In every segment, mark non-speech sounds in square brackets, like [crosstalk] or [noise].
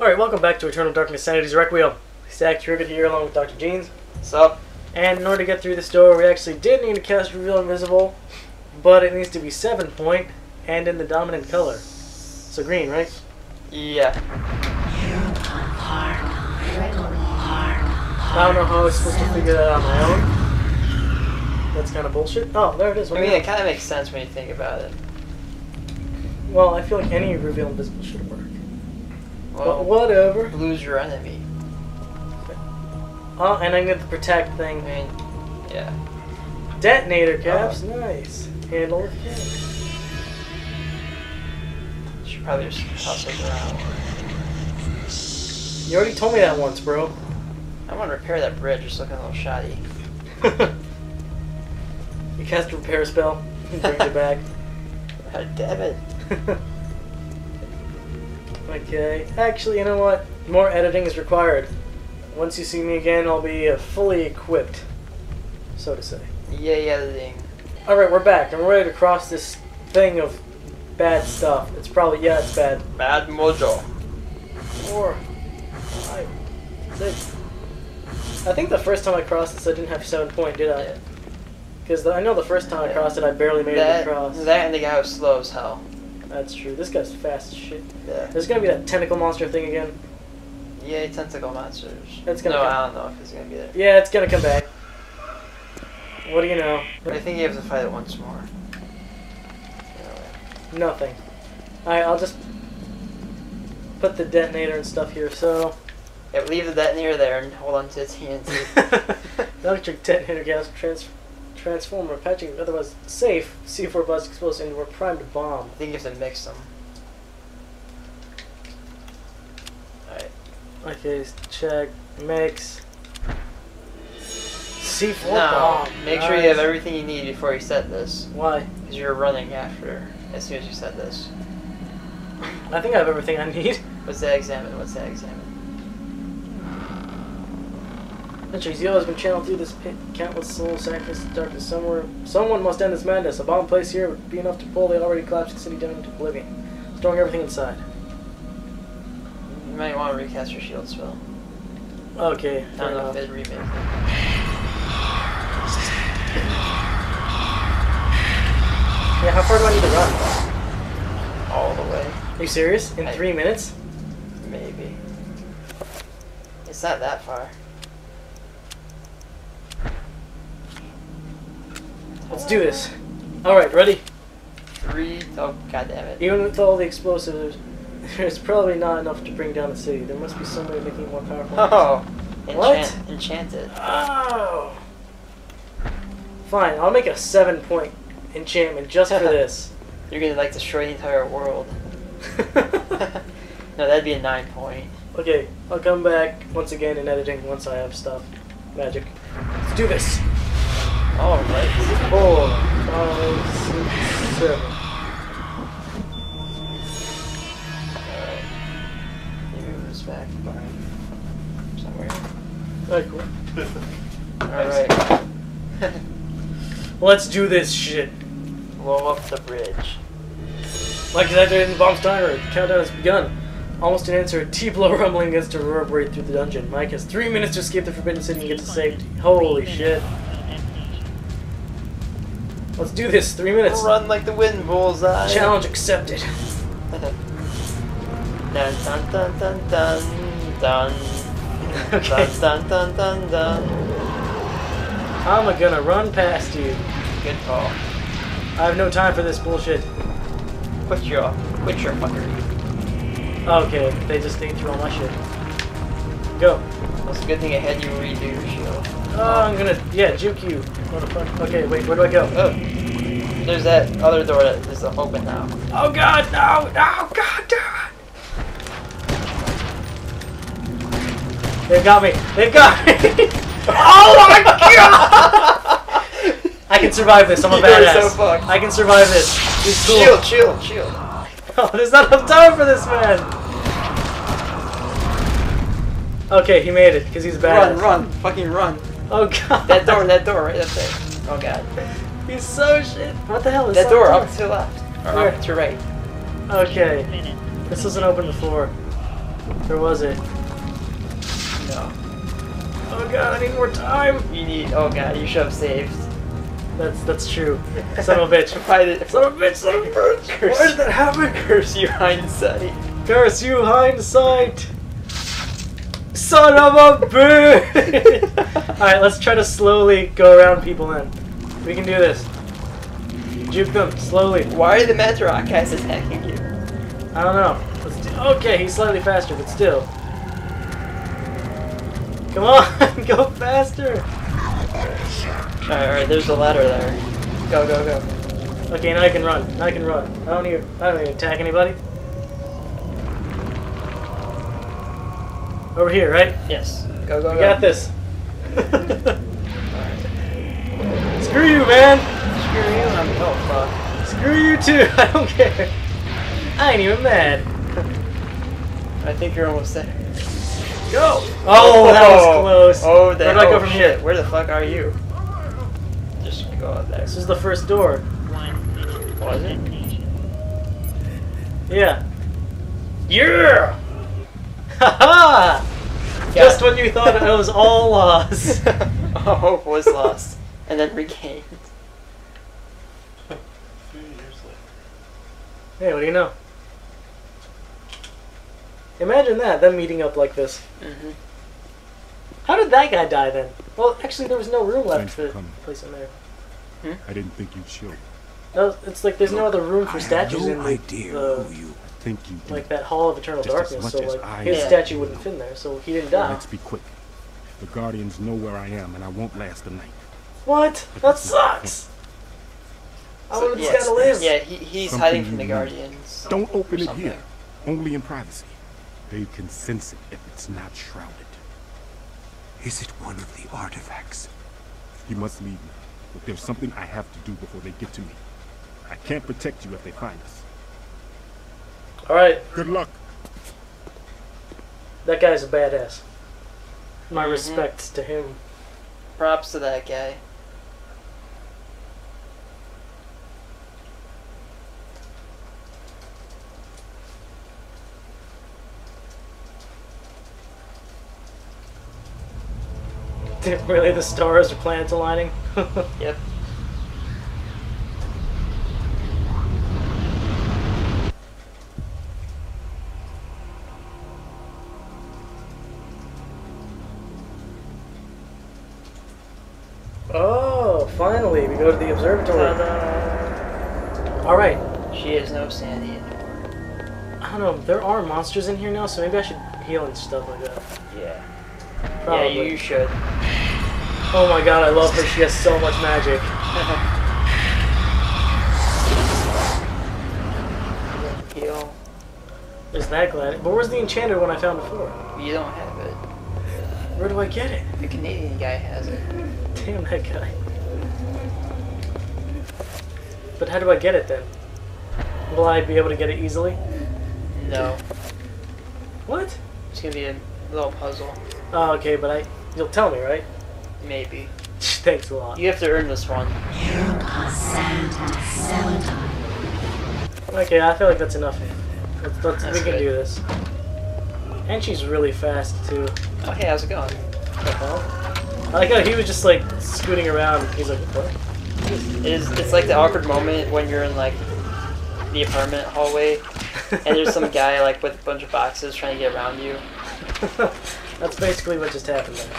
Alright, welcome back to Eternal Darkness Sanity's Requiem. Stacked Crooked here along with Dr. Jeans. What's up? And in order to get through this door, we actually did need to cast Reveal Invisible, but it needs to be 7 point and in the dominant color. So green, right? Yeah. I don't know how I was supposed to figure that out on my own. That's kind of bullshit. Oh, there it is. I mean, it kind of makes sense when you think about it. Well, I feel like any Reveal Invisible should work. Well, But whatever. lose your enemy. Oh, and I'm going to protect I thing. mean, yeah. Detonator caps, oh. nice. Handle of king. Should probably just toss those around. You already told me that once, bro. I want to repair that bridge. It's looking a little shoddy. [laughs] you cast a repair spell, and brings it back. [laughs] God damn it. [laughs] okay. Actually, you know what? More editing is required. Once you see me again, I'll be uh, fully equipped, so to say. Yay editing. Alright, we're back, and we're ready to cross this thing of bad stuff. It's probably, yeah, it's bad. Bad mojo. Four, five, six. I think the first time I crossed this, I didn't have seven point, did I? Yeah. Because I know the first time I crossed it, I barely made That, it across. that and the guy was slow as hell. That's true. This guy's fast as shit. Yeah. There's gonna be that tentacle monster thing again. Yay, tentacle monsters. That's gonna no, come- I don't know if it's gonna be there. Yeah, it's gonna come back. What do you know? But I think you have to fight it once more. Know, Nothing. Alright, I'll just put the detonator and stuff here. So, Yeah, leave the detonator there and hold on to the TNT. electric detonator gas trans transformer patching otherwise safe. C4 buzz explosive into we're primed bomb. I think you have to mix them. Alright. Okay, check mix. C4 No, bomb. make sure you have everything you need before you set this. Why? Because you're running after as soon as you set this. I think I have everything I need. What's that examine? What's that examine? Entry zeal has been oh, channeled through this pit. Countless soul sacrifices darkness somewhere. Someone must end this madness. A bomb placed here would be enough to pull the already collapsed city down into oblivion, storing everything inside. You might want to recast your shield spell. Okay, I don't know if it. Yeah, how far do I need to run? all the way. Are you serious? In I- three minutes? Maybe. It's not that far. Let's do this. Alright, ready? Three. Oh, god damn it. Even with all the explosives, [laughs] there's probably not enough to bring down the city. There must be some way of making it more powerful. Oh! What? Enchant, enchanted. Oh! Fine, I'll make a seven point enchantment just for [laughs] this. You're gonna like destroy the entire world. [laughs] no, that'd be a nine point. okay, I'll come back once again in editing once I have stuff. Magic. Let's do this! Alright. Four, five, six, seven. Alright. Let me move this [laughs] back. Somewhere. Alright, cool. Alright. Let's do this shit. Blow up the bridge. Like that in the bomb's timer, the countdown has begun. Almost an answer, a T-blow rumbling begins to reverberate through the dungeon. Mike has three minutes to escape the Forbidden City and get to safety. Holy shit. Let's do this, three minutes. Run like the wind, bullseye. Challenge accepted. [laughs] dun dun dun dun dun dun. [laughs] Okay. Dun dun dun dun. I'm gonna run past you. Good call. I have no time for this bullshit. Quit your quit your fuckery. Okay, they just ate through all my shit. Go. That's a good thing I had you redo your shield. Oh, I'm gonna, yeah, juke you. Motherfucker. Okay, wait, where do I go? Oh, there's that other door that is open now. Oh god, no, no, god damn it! They've got me. They've got me. [laughs] oh my god! [laughs] I can survive this. I'm a [laughs] You're badass. so fucked. I can survive this. He's cool. Chill, shield, shield. Oh, there's not enough time for this man. Okay, he made it because he's a badass. Run, run, fucking run. Oh god. That door, that door right up there. Oh god. He's so shit. What the hell is That door up up to left. Uh-huh. Or Where? up to right. Okay. This wasn't open before. Or was it? No. Oh god, I need more time. You need. Oh god, you should have saved. That's that's true. [laughs] Son of a bitch. Why did? Son of a bitch, son of a bitch. Curse. Why did that happen? Curse you hindsight. Curse you, hindsight! Son of a bitch! [laughs] Alright, let's try to slowly go around people then. We can do this. Juke them, slowly. Why are the Matrock guys attacking you? I don't know. Let's do okay, he's slightly faster, but still. Come on, [laughs] go faster! Alright, alright, there's a ladder there. Go, go, go. Okay, now I can run. Now I can run. I don't need I don't need to attack anybody. Over here, right? Yes. Go, go, We go. got this. [laughs] Screw you, man! Screw you, I'm. Oh, Screw you too. [laughs] I don't care. I ain't even mad. I think you're almost there. Go. Oh, that was oh. close. Oh, that, Where do I go oh, from shit. here? Where the fuck are you? Just go out there. This is the first door. Was it? Yeah. Yeah. Haha. Just when you thought it was all lost. [laughs] All hope was lost. And then regained. Hey, what do you know? Imagine that, them meeting up like this. hmm How did that guy die then? Well, actually, there was no room left Thanks for for coming. place him there. I didn't think you'd show. No, it's like there's no other room for I statues have in no the, idea the who you think you do. like that Hall of Eternal Just Darkness. much So like I his statue wouldn't fit in there, so he didn't die. Let's be quick. The Guardians know where I am, and I won't last the night. What? That sucks. I So, wanted this yes, guy to live. Yeah, he, he's Something hiding from the. Guardians. Don't open it here. Only in privacy. They can sense it if it's not shrouded. Is it one of the artifacts? You must leave now. But there's something I have to do before they get to me. I can't protect you if they find us. All right, Good luck. that guy's a badass. My Mhm. respects to him. Props to that guy. [laughs] really, the stars or planets aligning? [laughs] Yep. oh, finally, we go to the observatory. All right. She has no anymore. I don't know. There are monsters in here now, so maybe I should heal and stuff like that. Yeah. Probably. Yeah, you should. Oh my god, I love her. She has so much magic. Heal. Is that glad? But where's the enchanted one I found before? You don't have it. Where do I get it? The Canadian guy has it. Damn that guy. But how do I get it then? Will I be able to get it easily? No. What? It's gonna be a little puzzle. Oh, okay, but I. You'll tell me, right? Maybe. [laughs] Thanks a lot. You have to earn this one. Okay, I feel like that's enough. Let's, let's, That's we can good. do this. And she's really fast too. Oh, hey, how's it going? The? I like how he was just like scooting around. He's like, what? It is, it's like the awkward moment when you're in like the apartment hallway and there's some [laughs] guy like with a bunch of boxes trying to get around you. [laughs] That's basically what just happened there.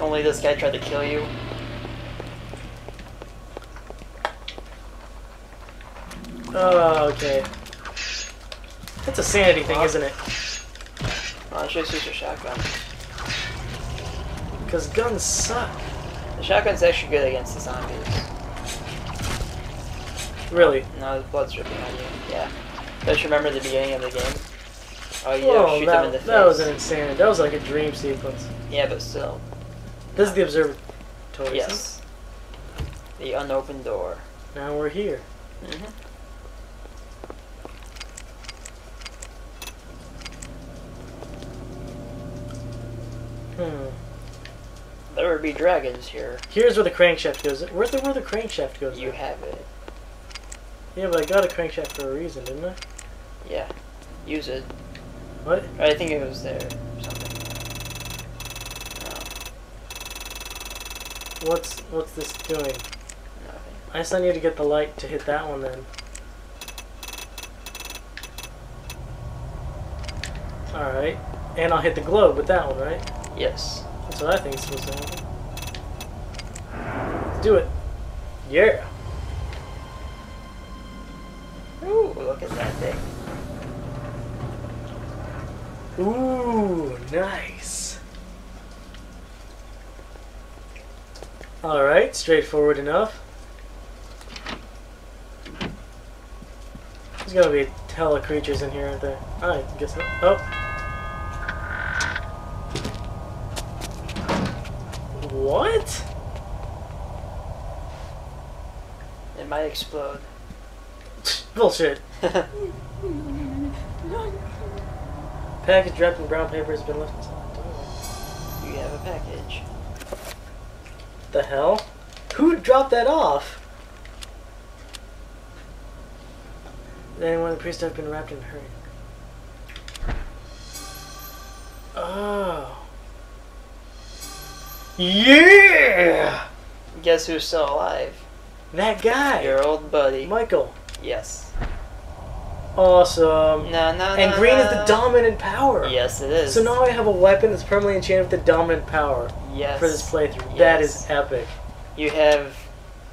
Only this guy tried to kill you. Oh, okay. That's a sanity thing, isn't it? Oh, should use your shotgun. Because guns suck. The shotgun's actually good against the zombies. Really. No, the blood's dripping on you. Yeah. Don't you remember the beginning of the game? Oh, you Whoa, shoot that, them in the face. that was an insane. That was like a dream sequence. Yeah, but still. This is the observatory. Yes. The unopened door. Now we're here. hmm Hmm. There would be dragons here. Here's where the crankshaft goes. Where's the where the crankshaft goes? You then? have it. Yeah, but I got a crankshaft for a reason, didn't I? Yeah. Use it. What? I think it was there or something. No, What's what's this doing? nothing. I still need to get the light to hit that one then. Alright. And I'll hit the globe with that one, right? Yes. That's what I think is supposed to happen. Let's do it. Yeah. Ooh, look at that thing. Ooh, nice. Alright, straightforward enough. There's gotta be hella creatures in here, aren't there? I guess not. Oh. What? It might explode. Bullshit. [laughs] Package wrapped in brown paper has been left inside. you have a package. The hell? Who dropped that off? Anyone the priest have been wrapped in hurry. Oh. Yeah! Guess who's still alive? That guy! Your old buddy. Michael. Yes. Awesome. No, no, And no, green no. is the dominant power. Yes, it is. So now I have a weapon that's permanently enchanted with the dominant power yes. for this playthrough. That Yes. is epic. You have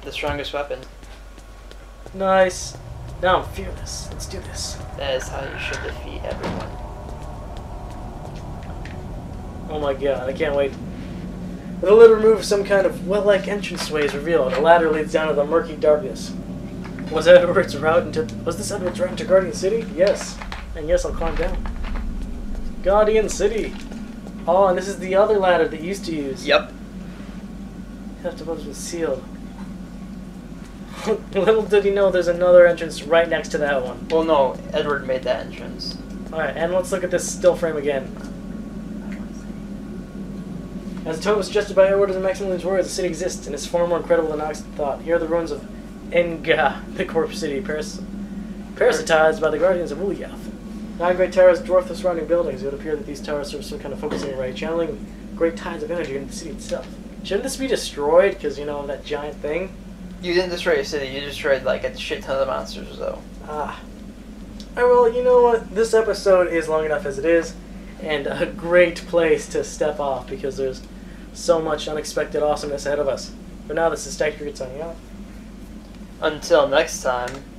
the strongest weapon. Nice. Now I'm fearless. Let's do this. That is how you should defeat everyone. Oh my god, I can't wait. With a lid removed, some kind of well-like entranceway is revealed. A ladder leads down to the murky darkness. Was Edward's route into was this Edward's route into Guardian City? Yes. And yes, I'll climb down. Guardian City. Oh, and this is the other ladder that you used to use. Yep. Have to was sealed. [laughs] Little did he know there's another entrance right next to that one. Well, no, Edward made that entrance. Alright, and let's look at this still frame again. As the tome was suggested by Edward and Maximilian's words, the city exists and is far more incredible than Ox thought. Here are the ruins of Ehn'gha, the corpse city, paras- parasitized by the guardians of Ulyaoth. Nine great towers dwarf the surrounding buildings. It would appear that these towers serve some kind of focusing array, channeling great tides of energy into the city itself. Shouldn't this be destroyed because, you know, that giant thing? You didn't destroy a city, you destroyed like a shit ton of monsters, though. Ah. Alright, well, you know what? This episode is long enough as it is, and a great place to step off because there's so much unexpected awesomeness ahead of us. For now, this is Stacked Crooked signing out. Until next time.